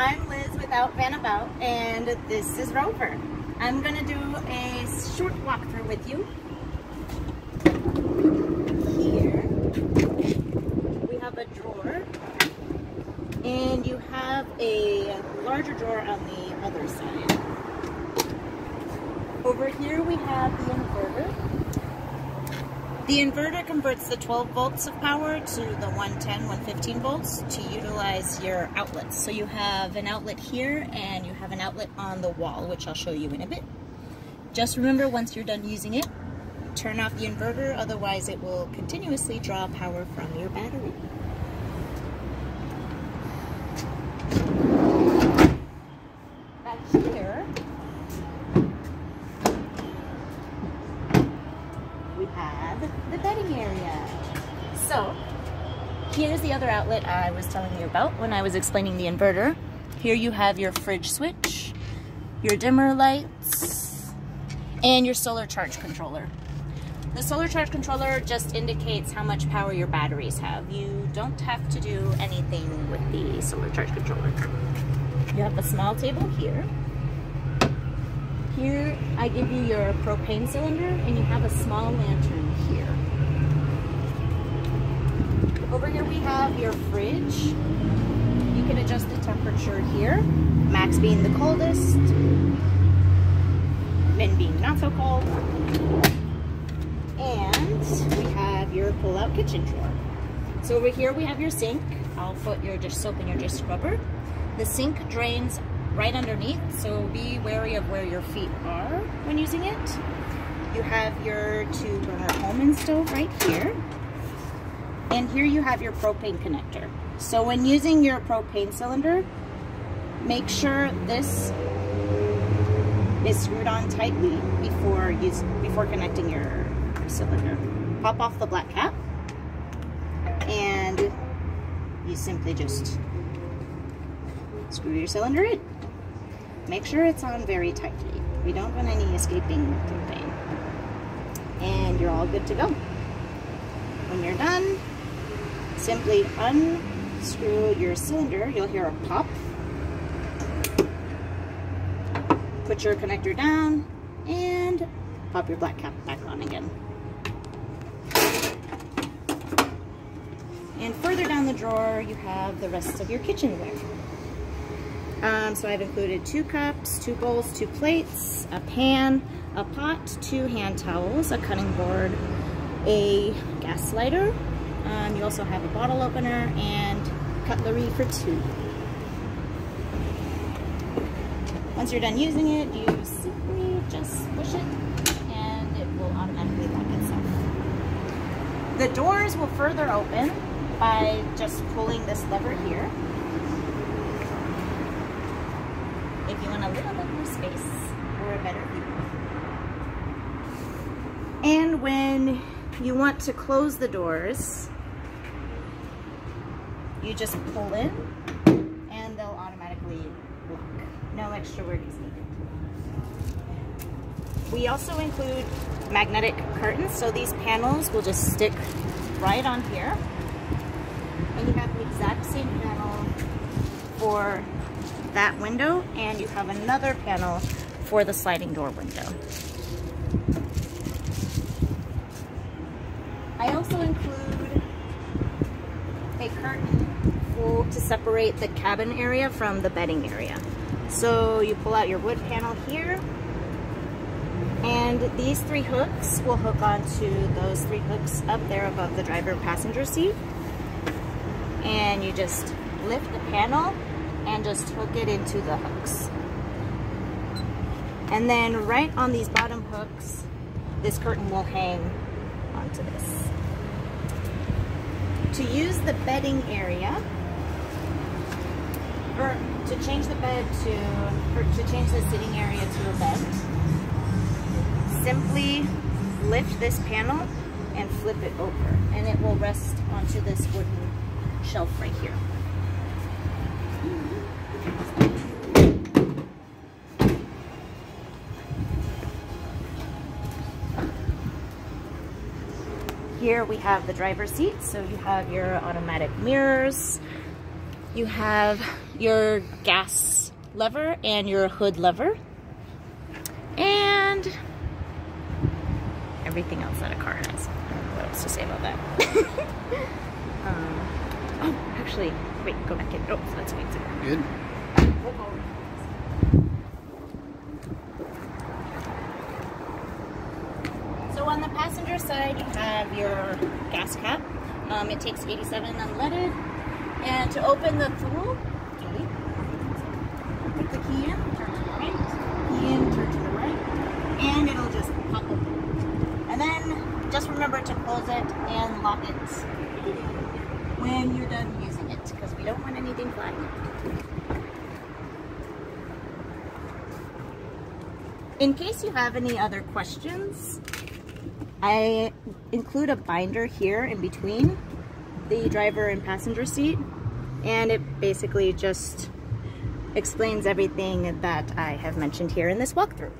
I'm Liz with Out Van About, and this is Rover. I'm gonna do a short walkthrough with you. Here, we have a drawer, and you have a larger drawer on the other side. Over here we have the inverter. The inverter converts the 12 volts of power to the 110, 115 volts to utilize your outlets. So you have an outlet here and you have an outlet on the wall, which I'll show you in a bit. Just remember once you're done using it, turn off the inverter, otherwise it will continuously draw power from your battery. Here's the other outlet I was telling you about when I was explaining the inverter. Here you have your fridge switch, your dimmer lights, and your solar charge controller. The solar charge controller just indicates how much power your batteries have. You don't have to do anything with the solar charge controller. You have a small table here. Here I give you your propane cylinder and you have a small lantern here. Over here we have your fridge. You can adjust the temperature here. Max being the coldest, min being not so cold. And we have your pull-out kitchen drawer. So over here we have your sink. I'll put your dish soap and your dish scrubber. The sink drains right underneath, so be wary of where your feet are when using it. You have your two burner Coleman stove right here. And here you have your propane connector. So when using your propane cylinder, make sure this is screwed on tightly before use, before connecting your cylinder. Pop off the black cap and you simply just screw your cylinder in. Make sure it's on very tightly. We don't want any escaping propane. And you're all good to go. When you're done, simply unscrew your cylinder. You'll hear a pop. Put your connector down and pop your black cap back on again. And further down the drawer, you have the rest of your kitchenware. Um, so I've included two cups, two bowls, two plates, a pan, a pot, two hand towels, a cutting board, a gas lighter. Um, you also have a bottle opener and cutlery for two. Once you're done using it, you simply just push it and it will automatically lock itself. The doors will further open by just pulling this lever here. If you want a little bit more space or a better view. And when you want to close the doors, you just pull in and they'll automatically lock. No extra work is needed. We also include magnetic curtains, so these panels will just stick right on here. And you have the exact same panel for that window, and you have another panel for the sliding door window. I also include a curtain for, to separate the cabin area from the bedding area. So you pull out your wood panel here, and these three hooks will hook onto those three hooks up there above the driver passenger seat. And you just lift the panel and just hook it into the hooks. And then right on these bottom hooks, this curtain will hang onto this. To use the bedding area, or to change the bed to, or to change the sitting area to a bed, simply lift this panel and flip it over and it will rest onto this wooden shelf right here. Here we have the driver's seat, so you have your automatic mirrors, you have your gas lever and your hood lever. And everything else that a car has. What else to say about that? um, oh, actually, wait, go back in. Oh, that's me too. Good. So on the passenger side, you have your gas cap. Um, it takes 87 unleaded. And to open the tool, put the key in, turn to the right, key in, turn to the right, and it'll just pop open. And then just remember to close it and lock it when you're done using it, because we don't want anything flying. In case you have any other questions, I include a binder here in between the driver and passenger seat and it basically just explains everything that I have mentioned here in this walkthrough.